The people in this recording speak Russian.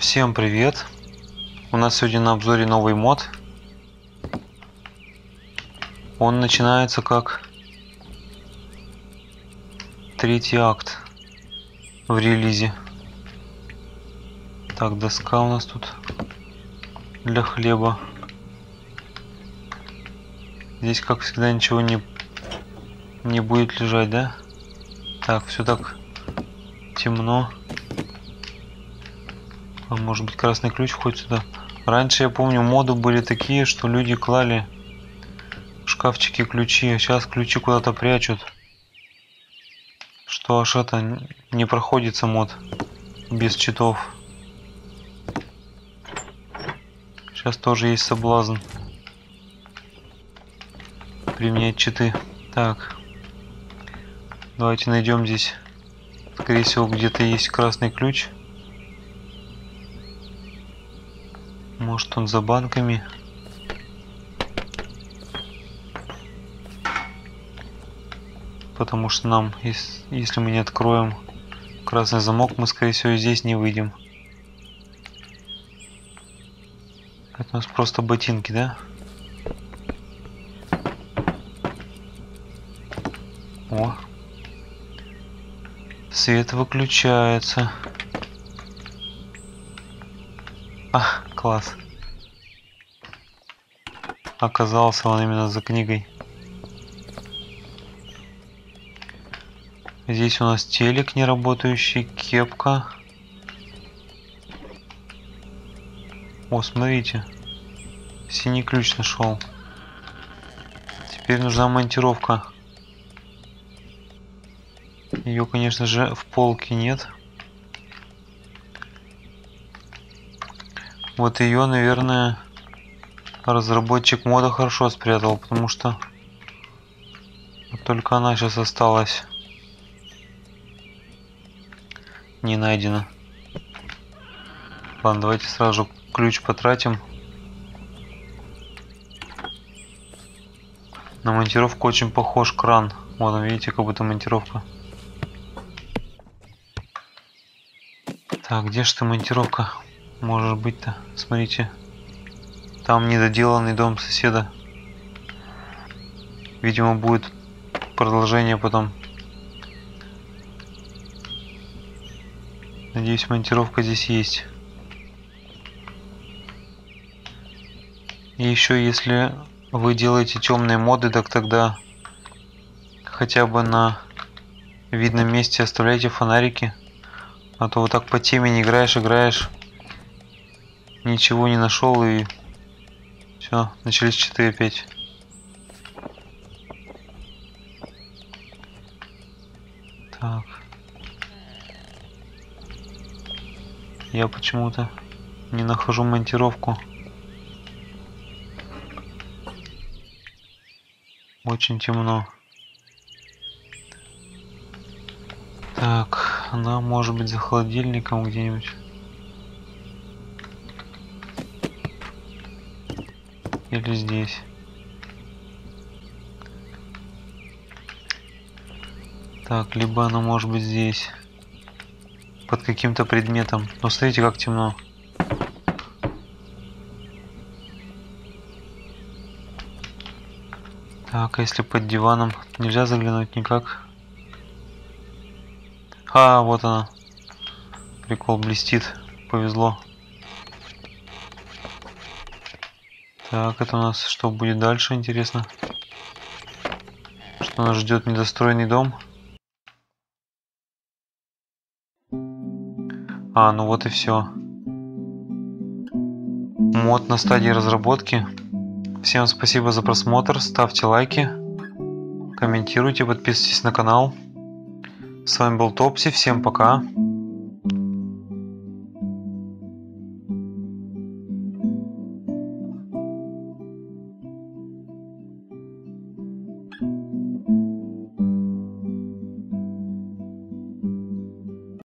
Всем привет! У нас сегодня на обзоре новый мод. Он начинается как третий акт в релизе. Так, доска у нас тут для хлеба. Здесь, как всегда, ничего не, не будет лежать, да? Так, все так темно. А может быть красный ключ входит сюда. Раньше, я помню, моды были такие, что люди клали в шкафчики ключи, а сейчас ключи куда-то прячут. Что аж это не проходится мод без читов. Сейчас тоже есть соблазн применять читы. Так. Давайте найдем здесь. Скорее всего, где-то есть красный ключ. Может он за банками? Потому что нам, если мы не откроем красный замок, мы скорее всего здесь не выйдем. Это у нас просто ботинки, да? О. Свет выключается. А, класс. Оказался он именно за книгой. Здесь у нас телек не работающий, кепка. О, смотрите. Синий ключ нашел. Теперь нужна монтировка. Ее, конечно же, в полке нет. Вот ее, наверное, разработчик мода хорошо спрятал, потому что только она сейчас осталась. Не найдена. Ладно, давайте сразу ключ потратим. На монтировку очень похож кран. Вот он, видите, как будто монтировка. Так, где же ты монтировка? Может быть-то, смотрите. Там недоделанный дом соседа. Видимо, будет продолжение потом. Надеюсь, монтировка здесь есть. И еще, если вы делаете темные моды, так тогда хотя бы на видном месте оставляйте фонарики. А то вот так по теме не играешь, играешь. Ничего не нашел и все, начались 4 опять. Так. Я почему-то не нахожу монтировку. Очень темно. Так, она может быть за холодильником где-нибудь. Или здесь. Так, либо она может быть здесь. Под каким-то предметом. Но смотрите, как темно. Так, а если под диваном нельзя заглянуть никак? А, вот она. Прикол блестит. Повезло. Так, это у нас что будет дальше, интересно? Что нас ждет недостроенный дом? А, ну вот и все. Мод на стадии разработки. Всем спасибо за просмотр, ставьте лайки, комментируйте, подписывайтесь на канал. С вами был Топси, всем пока.